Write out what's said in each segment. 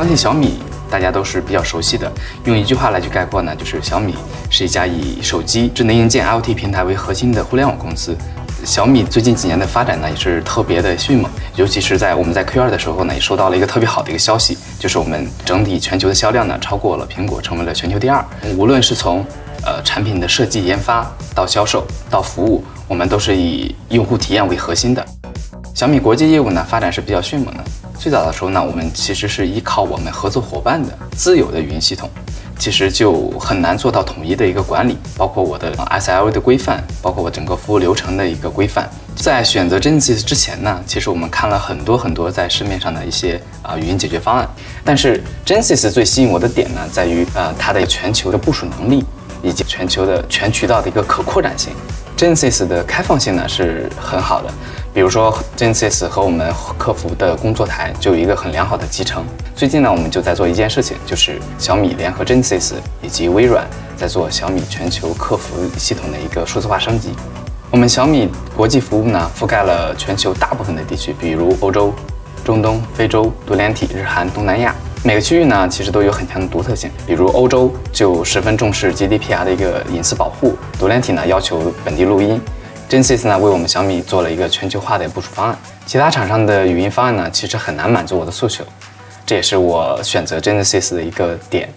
相信小米大家都是比较熟悉的，用一句话来去概括呢，就是小米是一家以手机、智能硬件、IoT 平台为核心的互联网公司。小米最近几年的发展呢，也是特别的迅猛，尤其是在我们在 Q2 的时候呢，也收到了一个特别好的一个消息，就是我们整体全球的销量呢，超过了苹果，成为了全球第二。无论是从呃产品的设计研发到销售到服务，我们都是以用户体验为核心的。小米国际业务呢，发展是比较迅猛的。最早的时候呢，我们其实是依靠我们合作伙伴的自有的语音系统。其实就很难做到统一的一个管理，包括我的 SLA 的规范，包括我整个服务流程的一个规范。在选择 Genesis 之前呢，其实我们看了很多很多在市面上的一些啊语音解决方案，但是 Genesis 最吸引我的点呢，在于呃它的全球的部署能力以及全球的全渠道的一个可扩展性。Genesis 的开放性呢是很好的。比如说，Genesis 和我们客服的工作台就有一个很良好的集成。最近呢，我们就在做一件事情，就是小米联合 Genesis 以及微软在做小米全球客服系统的一个数字化升级。我们小米国际服务呢，覆盖了全球大部分的地区，比如欧洲、中东、非洲、独联体、日韩、东南亚。每个区域呢，其实都有很强的独特性。比如欧洲就十分重视 GDPR 的一个隐私保护，独联体呢要求本地录音。Genesis 呢为我们小米做了一个全球化的部署方案，其他厂商的语音方案呢其实很难满足我的诉求，这也是我选择 Genesis 的一个点。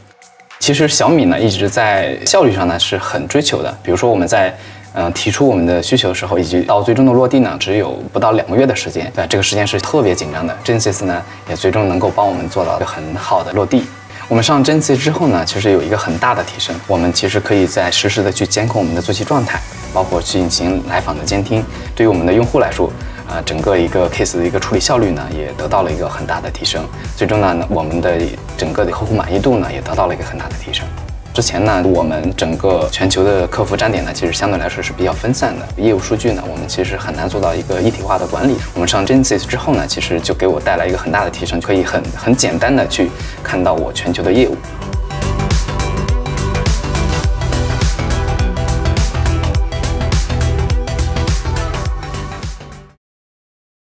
其实小米呢一直在效率上呢是很追求的，比如说我们在嗯提出我们的需求的时候，以及到最终的落地呢只有不到两个月的时间，对这个时间是特别紧张的。Genesis 呢也最终能够帮我们做到一个很好的落地。我们上 Genesis 之后呢，其实有一个很大的提升，我们其实可以在实时的去监控我们的作息状态。包括去进行来访的监听，对于我们的用户来说，啊，整个一个 case 的一个处理效率呢，也得到了一个很大的提升。最终呢，我们的整个的客户满意度呢，也得到了一个很大的提升。之前呢，我们整个全球的客服站点呢，其实相对来说是比较分散的，业务数据呢，我们其实很难做到一个一体化的管理。我们上 Genesis 之后呢，其实就给我带来一个很大的提升，可以很很简单的去看到我全球的业务。